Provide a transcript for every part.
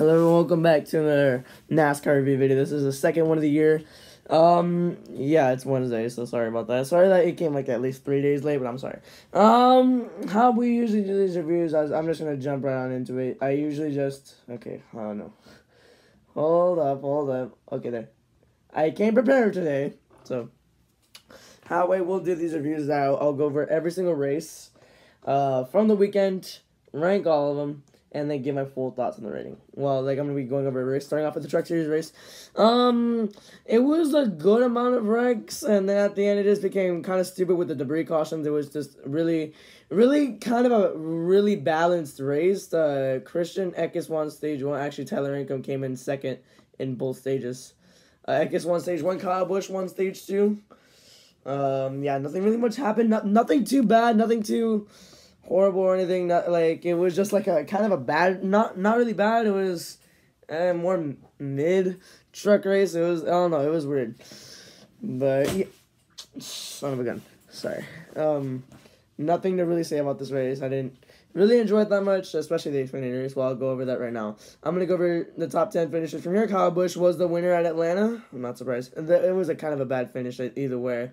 Hello and welcome back to another NASCAR review video. This is the second one of the year. Um, yeah, it's Wednesday, so sorry about that. Sorry that it came like at least three days late, but I'm sorry. Um, how we usually do these reviews, I, am just gonna jump right on into it. I usually just, okay, I don't know. Hold up, hold up. Okay, there. I came prepared today, so how I will do these reviews I'll, I'll go over every single race, uh, from the weekend, rank all of them, and then give my full thoughts on the rating. Well, like I'm gonna be going over a race, starting off with the Truck Series race. Um, it was a good amount of wrecks, and then at the end it just became kind of stupid with the debris cautions. It was just really, really kind of a really balanced race. Uh, Christian Eckes won stage one. Actually, Tyler Ankrum came in second in both stages. Uh, Eckes won stage one. Kyle Busch won stage two. Um, yeah, nothing really much happened. No, nothing too bad. Nothing too horrible or anything. Not like it was just like a kind of a bad, not not really bad. It was uh, more mid truck race. It was I don't know. It was weird, but yeah, son of a gun. Sorry. Um, nothing to really say about this race. I didn't really enjoy it that much, especially the Xfinity race. Well, I'll go over that right now. I'm gonna go over the top ten finishes from here. Kyle Busch was the winner at Atlanta. I'm not surprised. It was a kind of a bad finish either way.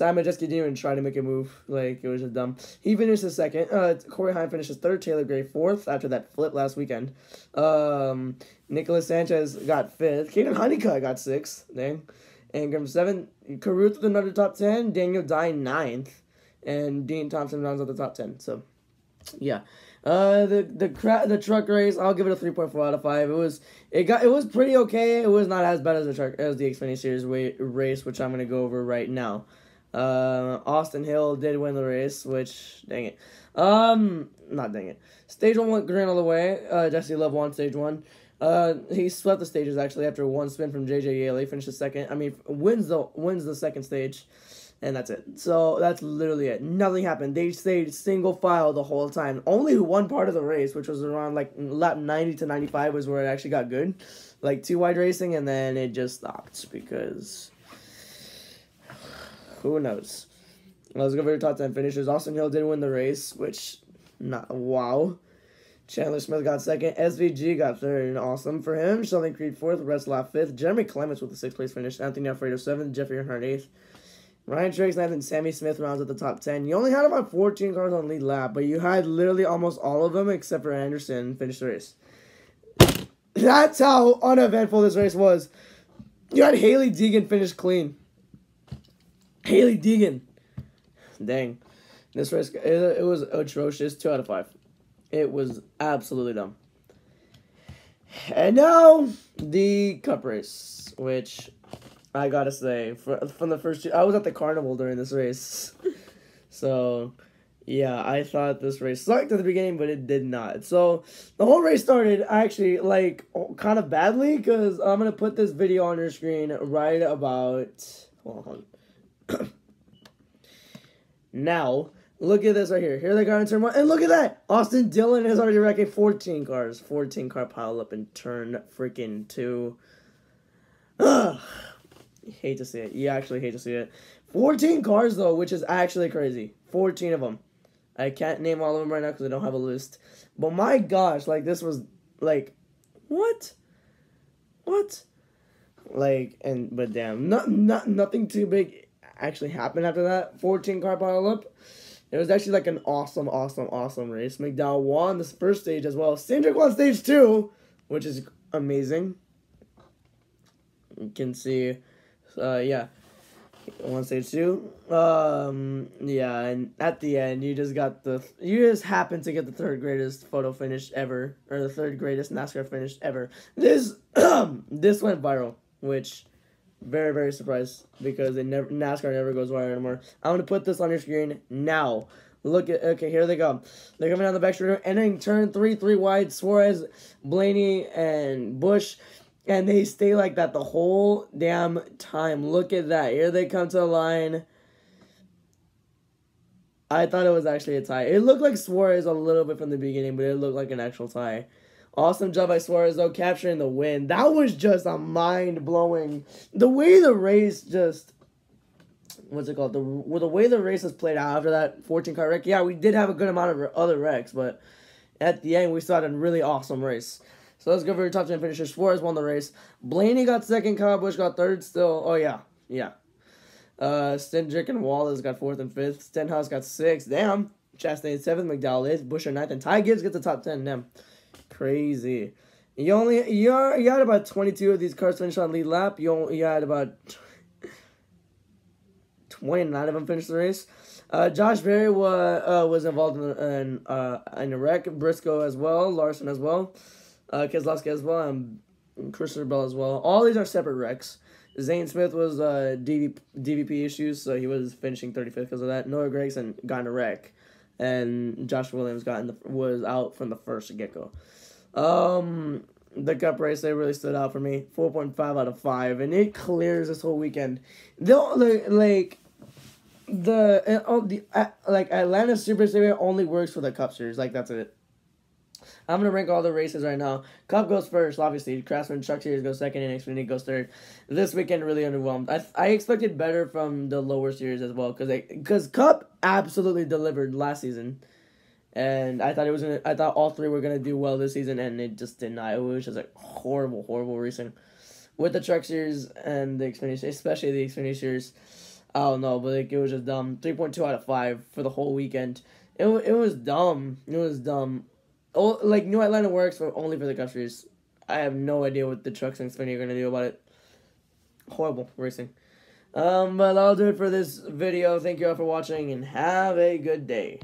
Simon just continued and tried to make a move. Like, it was just dumb. He finished the second. Uh, Corey Heim finishes third. Taylor Gray fourth after that flip last weekend. Um, Nicholas Sanchez got fifth. Kaden Honeycutt got sixth. Dang. Ingram seven. Caruth with another top ten. Daniel Dye ninth. And Dean Thompson rounds out the top ten. So, yeah. Uh, the the cra- the truck race, I'll give it a three point four out of five. It was it got it was pretty okay. It was not as bad as the truck as the Xfinity Series race, which I'm gonna go over right now. Uh, Austin Hill did win the race, which dang it. Um, not dang it. Stage one went green all the way. Uh, Jesse Love won stage one. Uh, he swept the stages actually after one spin from JJ. Finished the second. I mean, wins the wins the second stage, and that's it. So that's literally it. Nothing happened. They stayed single file the whole time. Only one part of the race, which was around like lap ninety to ninety five, was where it actually got good, like two wide racing, and then it just stopped because who knows? Let's go over the top 10 finishers. Austin Hill did win the race, which, not wow. Chandler Smith got second. SVG got third, and awesome for him. Sheldon Creed fourth. Retzlaff fifth. Jeremy Clements with the sixth place finish. Anthony Alfredo seventh. Jeffrey Earnhardt eighth. Ryan Truex ninth, and Sammy Smith rounds at the top 10. You only had about 14 cars on lead lap, but you had literally almost all of them except for Anderson finish the race. That's how uneventful this race was. You had Hailie Deegan finish clean. Hailie Deegan. Dang. This race, it, it was atrocious. Two out of five. It was absolutely dumb. And now, the cup race, which I gotta say, for, from the first two, I was at the carnival during this race. so, yeah, I thought this race sucked at the beginning, but it did not. So, the whole race started actually, like, kind of badly, because I'm gonna put this video on your screen right about. Hold on. now, look at this right here. Here they go in turn one. And look at that. Austin Dillon has already wrecked 14 cars. 14 car pile up in turn freaking two. Ugh. hate to see it. You actually hate to see it. 14 cars, though, which is actually crazy. 14 of them. I can't name all of them right now because I don't have a list. But my gosh, like, this was, like, what? What? Like, and, but damn, not, not, nothing too big actually happened after that 14 car pile up. It was actually like an awesome, awesome, awesome race. McDowell won this first stage as well. Cindric won stage two, which is amazing. You can see, uh, yeah, one stage two. Um, yeah, and at the end, you just got the, you just happened to get the third greatest photo finish ever, or the third greatest NASCAR finish ever. This, this went viral, which very, very surprised because they never NASCAR never goes viral anymore. I'm gonna put this on your screen now. Look at okay, here they go. They're coming down the back straight, entering turn three, three wide. Suarez, Blaney, and Busch, and they stay like that the whole damn time. Look at that. Here they come to the line. I thought it was actually a tie. It looked like Suarez a little bit from the beginning, but it looked like an actual tie. Awesome job by Suarez, though, capturing the win. That was just a mind blowing. The way the race just. What's it called? The well, the way the race has played out after that 14 car wreck. Yeah, we did have a good amount of other wrecks, but at the end, we saw a really awesome race. So let's go for your top 10 finishers. Suarez won the race. Blaney got second. Kyle Busch got third still. Oh, yeah. Yeah. Uh, Cindric and Wallace got fourth and fifth. Stenhouse got sixth. Damn. Chastain seventh. McDowell eighth. Buescher ninth. And Ty Gibbs gets the top 10. Damn. Crazy. You only you are you had about twenty two of these cars finish on lead lap. You only, you had about twenty nine of them finish the race. Uh, Josh Berry was uh, was involved in in, uh, in a wreck. Briscoe as well, Larson as well, uh, Keselowski as well, and Christopher Bell as well. All these are separate wrecks. Zane Smith was uh, DV, DVP issues, so he was finishing 35th because of that. Noah Gragson got in a wreck, and Josh Williams got in the, was out from the first get go. Um, the cup race they really stood out for me. Four point five out of five, and it clears this whole weekend. They'll like, the uh, the uh, like Atlanta Super Series only works for the Cup Series. Like that's it. I'm gonna rank all the races right now. Cup goes first, obviously. Craftsman Truck Series goes second, and Xfinity goes third. This weekend really underwhelmed. I I expected better from the lower series as well, cause because Cup absolutely delivered last season and I thought it was gonna. I thought all three were gonna do well this season, and it just did not. It was just like horrible, horrible racing with the Truck Series and the Xfinity, especially the Xfinity Series. I don't know, but like it was just dumb. Three point two out of five for the whole weekend. It it was dumb. It was dumb. Oh, like New Atlanta works for only for the Cup Series. I have no idea what the trucks and Xfinity are gonna do about it. Horrible racing. Um, but I'll do it for this video. Thank you all for watching and have a good day.